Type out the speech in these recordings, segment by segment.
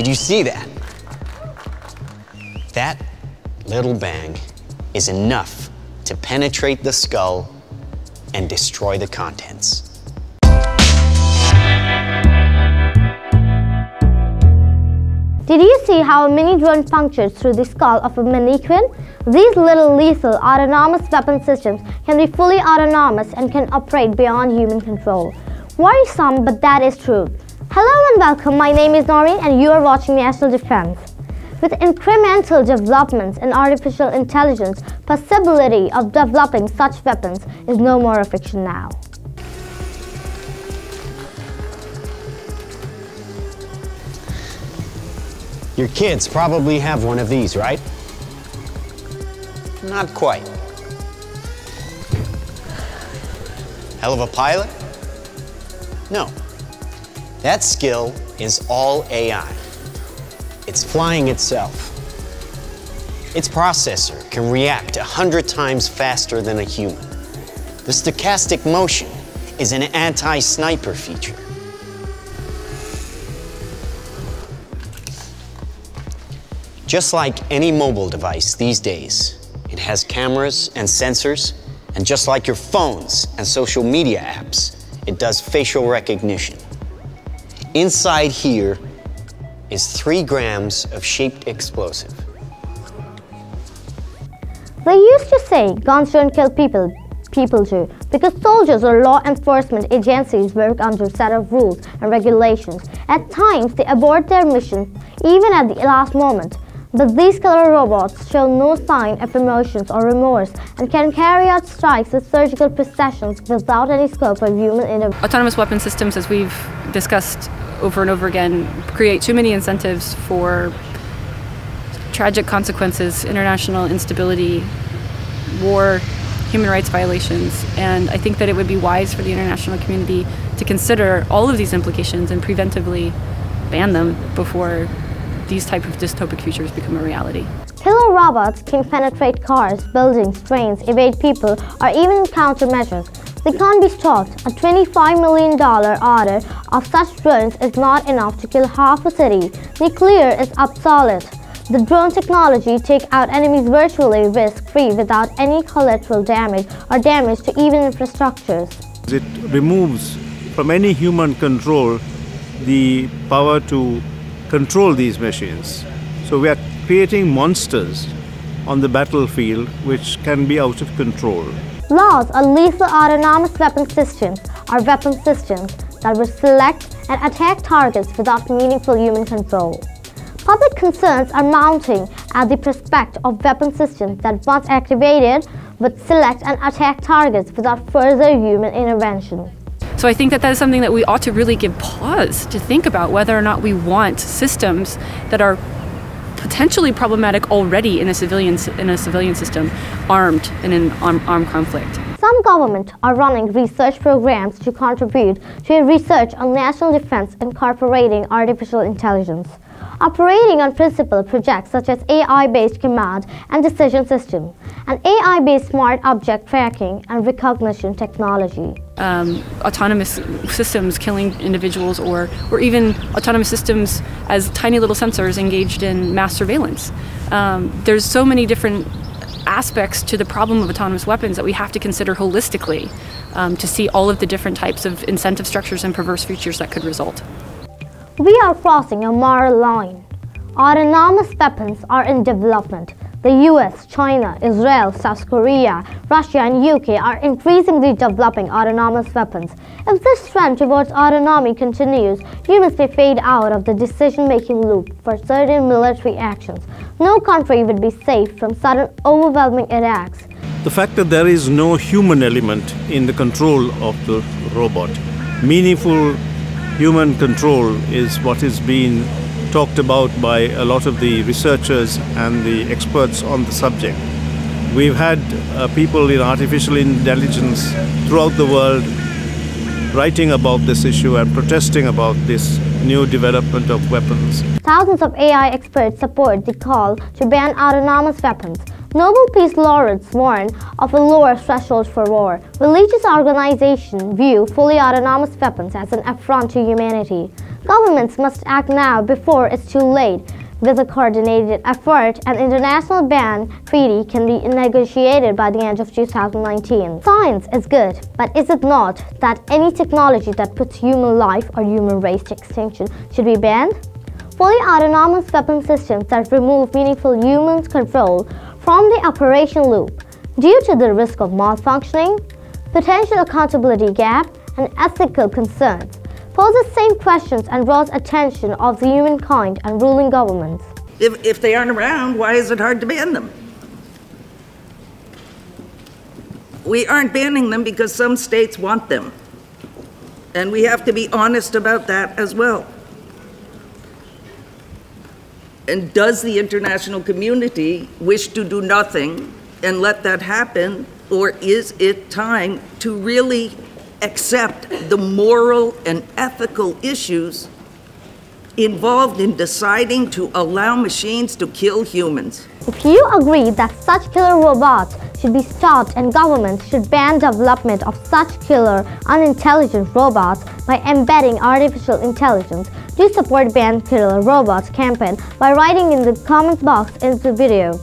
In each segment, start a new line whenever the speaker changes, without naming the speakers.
Did you see that? That little bang is enough to penetrate the skull and destroy the contents.
Did you see how a mini drone punctured through the skull of a mannequin? These little lethal autonomous weapon systems can be fully autonomous and can operate beyond human control. Worrisome, but that is true. Hello and welcome, my name is Noreen and you are watching National Defense. With incremental developments in artificial intelligence, possibility of developing such weapons is no more a fiction now.
Your kids probably have one of these, right? Not quite. Hell of a pilot? No. That skill is all AI. It's flying itself. Its processor can react a hundred times faster than a human. The stochastic motion is an anti-sniper feature. Just like any mobile device these days, it has cameras and sensors, and just like your phones and social media apps, it does facial recognition. Inside here is three grams of shaped explosive.
They used to say guns don't kill people, people do, because soldiers or law enforcement agencies work under a set of rules and regulations. At times, they abort their mission, even at the last moment. But these killer robots show no sign of emotions or remorse and can carry out strikes with surgical precision without any scope of human intervention.
Autonomous weapon systems, as we've discussed over and over again, create too many incentives for tragic consequences, international instability, war, human rights violations, and I think that it would be wise for the international community to consider all of these implications and preventively ban them before these type of dystopic futures become a reality.
Killer robots can penetrate cars, buildings, trains, evade people, or even countermeasures. They can't be stopped. A $25 million order of such drones is not enough to kill half a city. Nuclear is obsolete. The drone technology take out enemies virtually risk-free without any collateral damage or damage to even infrastructures.
It removes from any human control the power to control these machines. So we are creating monsters on the battlefield which can be out of control.
Laws on lethal autonomous weapon systems are weapon systems that will select and attack targets without meaningful human control. Public concerns are mounting at the prospect of weapon systems that once activated would select and attack targets without further human intervention.
So I think that that is something that we ought to really give pause to think about whether or not we want systems that are potentially problematic already in a civilian in a civilian system, armed in an armed, armed conflict.
Some governments are running research programs to contribute to research on national defense incorporating artificial intelligence operating on principal projects such as AI-based command and decision system, and AI-based smart object tracking and recognition technology.
Um, autonomous systems killing individuals or, or even autonomous systems as tiny little sensors engaged in mass surveillance. Um, there's so many different aspects to the problem of autonomous weapons that we have to consider holistically um, to see all of the different types of incentive structures and perverse features that could result.
We are crossing a moral line. Autonomous weapons are in development. The US, China, Israel, South Korea, Russia and UK are increasingly developing autonomous weapons. If this trend towards autonomy continues, humans may fade out of the decision-making loop for certain military actions. No country would be safe from sudden overwhelming attacks.
The fact that there is no human element in the control of the robot, meaningful human control is what is being talked about by a lot of the researchers and the experts on the subject. We've had uh, people in artificial intelligence throughout the world writing about this issue and protesting about this new development of weapons.
Thousands of AI experts support the call to ban autonomous weapons. Nobel Peace laureates warn of a lower threshold for war. Religious organizations view fully autonomous weapons as an affront to humanity. Governments must act now before it's too late. With a coordinated effort, an international ban treaty can be negotiated by the end of 2019. Science is good, but is it not that any technology that puts human life or human race to extinction should be banned? Fully autonomous weapon systems that remove meaningful human control from the operation loop due to the risk of malfunctioning, potential accountability gap, and ethical concerns pose the same questions and draws attention of the humankind and ruling governments.
If, if they aren't around, why is it hard to ban them? We aren't banning them because some states want them. And we have to be honest about that as well. And does the international community wish to do nothing and let that happen? Or is it time to really accept the moral and ethical issues involved in deciding to allow machines to kill humans?
If you agree that such killer robots should be stopped and governments should ban development of such killer unintelligent robots by embedding artificial intelligence, do support Ban Killer Robots campaign by writing in the comments box in the video.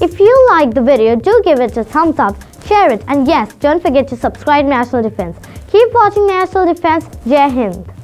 If you like the video, do give it a thumbs up, share it and yes, don't forget to subscribe National Defense. Keep watching National Defense. Jai Hind.